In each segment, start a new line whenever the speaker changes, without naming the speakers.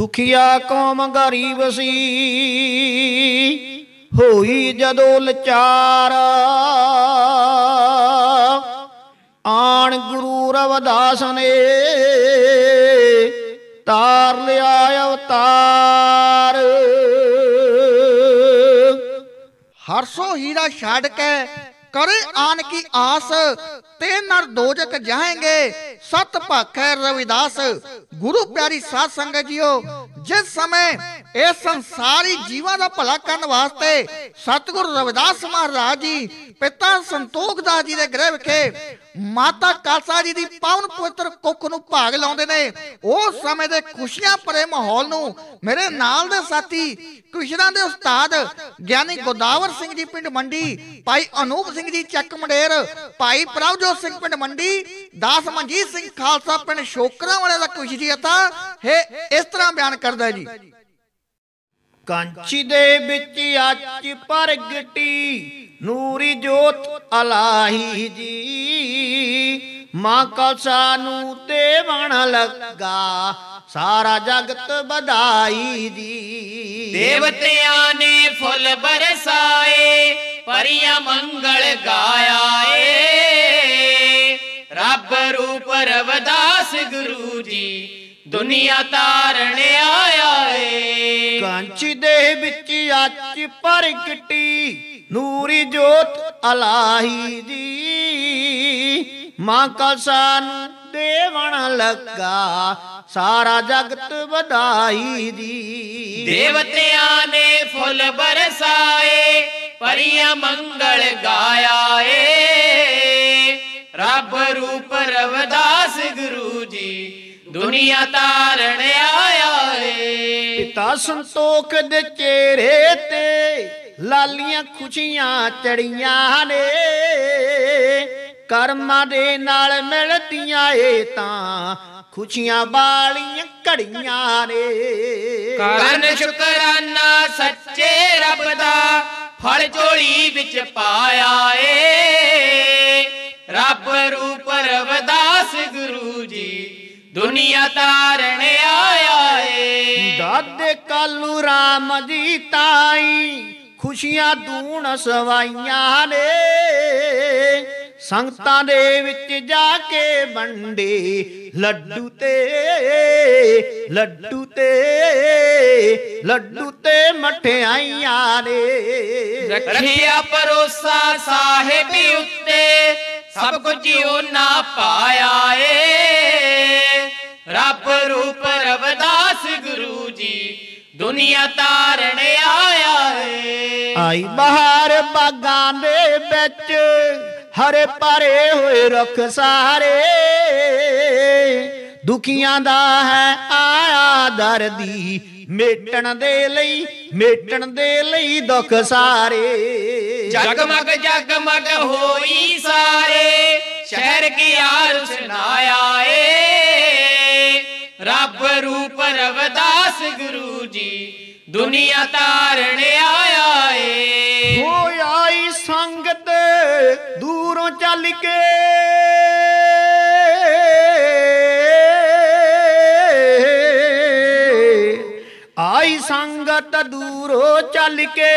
ਦੁਖੀਆ ਕੌਮ ਗਰੀਬ ਸੀ। ਹੋਈ ਜਦੋਂ ਲਚਾਰ। ਆਣ ਗੁਰੂ ਰਵਦਾਸ ਨੇ ਤਾਰ ਲਿਆ ਅਵਤਾਰ।
ਹਰਸੋ ਹੀਰਾ ਛੱਡ ਕੇ ਕਰੇ ਆਨ ਕੀ ਆਸ, ਤੇ ਨਰ ਦੋਜਕ ਜਾਏਂਗੇ। ਸਤ ਭਾਖੈ ਰਵਿਦਾਸ ਗੁਰੂ ਪਿਆਰੀ ਸਾਧ ਸੰਗਤ ਜੀਓ ਜਿਸ ਸਮੇਂ ਇਹ ਸੰਸਾਰੀ ਜੀਵਾਂ ਦਾ ਭਲਾ ਕਰਨ ਵਾਸਤੇ ਸਤਿਗੁਰੂ ਰਵਿਦਾਸ ਮਹਾਰਾਜ ਜੀ, ਪਿਤਾ ਸੰਤੋਖ ਦਾਸ ਜੀ ਦੇ ਗ੍ਰਹਿ ਵਿਖੇ ਮਾਤਾ ਕਾਲਸਾ ਜੀ ਦੀ ਪਾਵਨ ਪਵਿੱਤਰ ਕੁੱਖ ਨੂੰ ਭਾਗ ਲਾਉਂਦੇ ਨੇ। ਉਸ ਸਮੇਂ ਦੇ ਖੁਸ਼ੀਆਂ ਭਰੇ ਮਾਹੌਲ ਨੂੰ ਮੇਰੇ ਨਾਲ ਦੇ ਸਾਥੀ ਕ੍ਰਿਸ਼ਨਾ ਦੇ ਉਸਤਾਦ ਗਿਆਨੀ ਗੋਦਾਵਰ ਸਿੰਘ ਜੀ ਪਿੰਡ ਮੰਡੀ, ਭਾਈ ਅਨੂਪ ਸਿੰਘ ਜੀ ਚੱਕ ਮੰਡੇਰ, ਭਾਈ ਪ੍ਰਭਜੋਤ ਸਿੰਘ ਪਿੰਡ ਮੰਡੀ, ਦਾਸ ਮਨਜੀਤ ਸਿੰਘ ਖਾਲਸਾ ਪਿੰਡ ਸ਼ੋਕਰਾਂ ਵਾਲੇ ਦਾ ਕੁਛ ਜੀ ਅਤਾ। ਹੈ, ਇਸ ਤਰ੍ਹਾਂ ਬਿਆਨ ਕਰਦਾ ਜੀ।
ਕਾਂਚੀ ਦੇ ਵਿੱਚ ਅੱਜ ਪ੍ਰਗਟੀ ਨੂਰੀ ਜੋਤ ਅਲਾਹੀ ਜੀ। ਮਾਂ ਕਲਸਾ ਨੂੰ ਤੇ ਬਣ ਲੱਗਾ, ਸਾਰਾ ਜਗਤ ਵਧਾਈ ਜੀ।
ਦੇਵਤਿਆਂ ਨੇ ਫੁੱਲ ਬਰਸਾਏ, ਪਰੀਆਂ ਮੰਗਲ ਗਾਇਆ ਏ ਰੱਬ ਰੂਪ ਰਵਦਾਸ ਗੁਰੂ ਜੀ ਦੁਨੀਆ ਤਾਰਣ ਆਇਆ ਏ।
ਕਾਂਚੀ ਦੇ ਵਿੱਚ ਅੱਜ ਪ੍ਰਗਟੀ ਨੂਰੀ ਜੋਤ ਅਲਾਹੀ ਜੀ। ਮਾਂ ਕਲਸਾ ਨੂੰ ਦੇਵਣ ਲੱਗਾ ਸਾਰਾ ਜਗਤ ਵਧਾਈ ਦੀ
ਦੇਵਤਿਆਂ ਨੇ ਫੁੱਲ ਬਰਸਾਏ ਪਰੀਆਂ ਮੰਗਲ ਗਾਇਆ ਏ ਰੱਬ ਰੂਪ ਰਵਦਾਸ ਗੁਰੂ ਜੀ ਦੁਨੀਆ ਤਾਰਣ ਆਇਆ ਏ।
ਪਿਤਾ ਸੰਤੋਖ ਦੇ ਚਿਹਰੇ ਤੇ ਲਾਲੀਆਂ ਖੁਸ਼ੀਆਂ ਚੜੀਆਂ ਨੇ। ਕਰਮਾਂ ਦੇ ਨਾਲ ਮਿਲਦੀਆਂ ਏ ਤਾਂ ਖੁਸ਼ੀਆਂ ਵਾਲੀਆਂ ਘੜੀਆਂ ਨੇ।
ਕਰਨ ਸ਼ੁਕਰਾਨਾ ਸੱਚੇ ਰੱਬ ਦਾ ਫਲ ਝੋਲੀ ਵਿੱਚ ਪਾਇਆ ਏ। ਰੱਬ ਰੂਪ ਰਵਦਾਸ ਗੁਰੂ ਜੀ ਦੁਨੀਆ ਤਾਰਣ ਆਇਆ ਏ
ਦਾਦੇ ਕਾਲੂ ਰਾਮ ਜੀ ਤਾਈ ਖੁਸ਼ੀਆਂ ਦੂਣ ਸਵਾਈਆਂ ਨੇ। ਸੰਗਤਾਂ ਦੇ ਵਿੱਚ ਜਾ ਕੇ ਵੰਡੇ ਲੱਡੂ ਤੇ ਲੱਡੂ ਤੇ ਲੱਡੂ ਤੇ ਮਠਿਆਈਆਂ ਨੇ।
ਰੱਖਿਆ ਪਰੋਸਾ ਸਾਹਿਬ ਉੱਤੇ ਸਭ ਕੁਝ ਉਹਨਾਂ ਪਾਇਆ ਏ। ਦੁਨੀਆ ਤਾਰਣ ਆਇਆ ਏ।
ਆਈ ਬਹਾਰ ਬਾਗਾਂ ਦੇ ਵਿੱਚ ਹਰੇ ਭਰੇ ਹੋਏ ਰੁੱਖ ਸਾਰੇ। ਦੁਖੀਆਂ ਦਾ ਹੈ ਆਇਆ ਦਰਦੀ ਮੇਟਣ ਦੇ ਲਈ ਮੇਟਣ ਦੇ ਲਈ ਦੁੱਖ ਸਾਰੇ।
ਜਗਮਗ ਜਗਮਗ ਹੋਈ ਸਾਰੇ ਸ਼ਹਿਰ ਕੀ ਆਰ ਸੁਨਾਇਆ ਏ ਰੱਬ ਰੂਪ ਰਵਦਾਸ ਗੁਰੂ ਜੀ, ਦੁਨੀਆ ਤਾਰਣ ਆਇਆ ਏ
ਹੋ ਆਈ ਸੰਗਤ ਦੂਰੋਂ ਚੱਲ ਕੇ। ਆਈ ਸੰਗਤ ਦੂਰੋਂ ਚੱਲ ਕੇ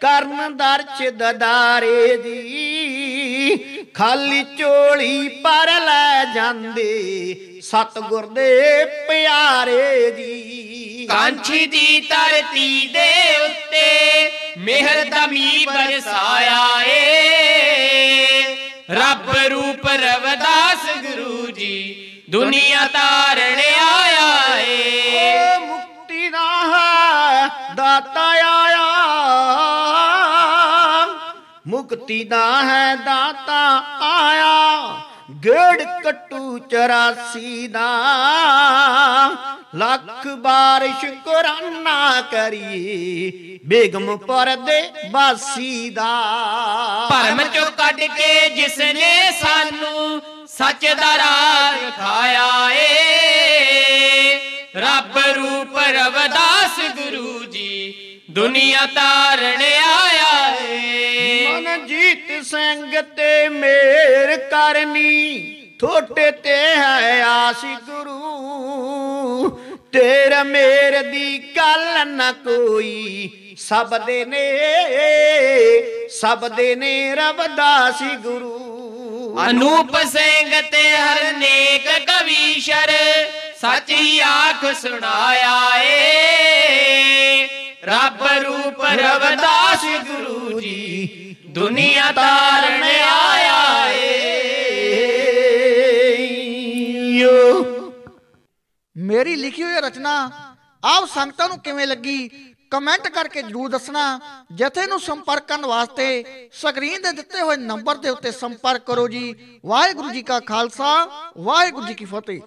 ਕਰਨ ਦਰਚ ਦਦਾਰੇ ਦੀ। ਖਾਲੀ ਝੋਲੀ ਪਰ ਲੈ ਜਾਂਦੇ ਸਤਗੁਰ ਦੇ ਪਿਆਰੇ ਦੀ
ਕਾਂਛੀ ਦੀ ਧਰਤੀ ਦੇ ਉੱਤੇ ਮਿਹਰ ਦਾ ਮੀਂਹ ਬਰਸਾਇਆ ਏ। ਰੱਬ ਰੂਪ ਰਵਦਾਸ ਗੁਰੂ ਜੀ ਦੁਨੀਆ ਤਾਰਣ ਆਇਆ ਏ।
ਮੁਕਤੀ ਦਾ ਦਾਤਾ ਮੁਕਤੀ ਦਾ ਹੈ ਦਾਤਾ ਆਇਆ, ਗੇੜ ਕਟੂ 84 ਦਾ। ਲੱਖ ਬਾਰ ਸ਼ੁਕਰਾਨਾ ਕਰੀ ਬੇਗਮਪੁਰ ਦੇ ਬਾਸੀ ਦਾ।
ਭਰਮ ਚੋਂ ਕੱਢ ਕੇ ਜਿਸ ਨੇ ਸਾਨੂੰ ਸੱਚ ਦਾ ਰਾਹ ਦਿਖਾਇਆ ਏ। ਰੱਬ ਰੂਪ ਰਵਦਾਸ ਗੁਰੂ ਜੀ, ਦੁਨੀਆ ਤਾਰਣ ਆਇਆ
ਸਿੰਘ ਤੇ ਮੇਰ ਕਰਨੀ, ਥੋਟੇ ਤੇ ਹੈ ਆਸੀ ਗੁਰੂ। ਤੇਰਾ ਮੇਰ ਦੀ ਗੱਲ ਨਾ ਕੋਈ, ਸਭ ਦੇ ਨੇ ਸਭ ਦੇ ਨੇ ਰਬ ਦਾਸੀ ਗੁਰੂ।
ਅਨੂਪ ਸਿੰਘ ਤੇ ਹਰਨੇਕ ਕਵੀਸ਼ਰ ਸੱਚ ਹੀ ਆਖ ਸੁਣਾਇਆ ਏ। ਰੱਬ ਰੂਪ ਰਵਦਾਸ ਗੁਰੂ ਜੀ, ਦੁਨੀਆ ਤਾਰਨ ਆਇਆ ਏ
ਮੇਰੀ ਲਿਖੀ ਹੋਈ ਰਚਨਾ ਆਪ ਸੰਗਤਾਂ ਨੂੰ ਕਿਵੇਂ ਲੱਗੀ? ਕਮੈਂਟ ਕਰਕੇ ਜਰੂਰ ਦੱਸਣਾ। ਜਥੇ ਨੂੰ ਸੰਪਰਕ ਕਰਨ ਵਾਸਤੇ ਸਕਰੀਨ ਦੇ ਦਿੱਤੇ ਹੋਏ ਨੰਬਰ ਦੇ ਉੱਤੇ ਸੰਪਰਕ ਕਰੋ ਜੀ। ਵਾਹਿਗੁਰੂ ਜੀ ਕਾ ਖਾਲਸਾ, ਵਾਹਿਗੁਰੂ ਜੀ ਕੀ ਫਤਿਹ।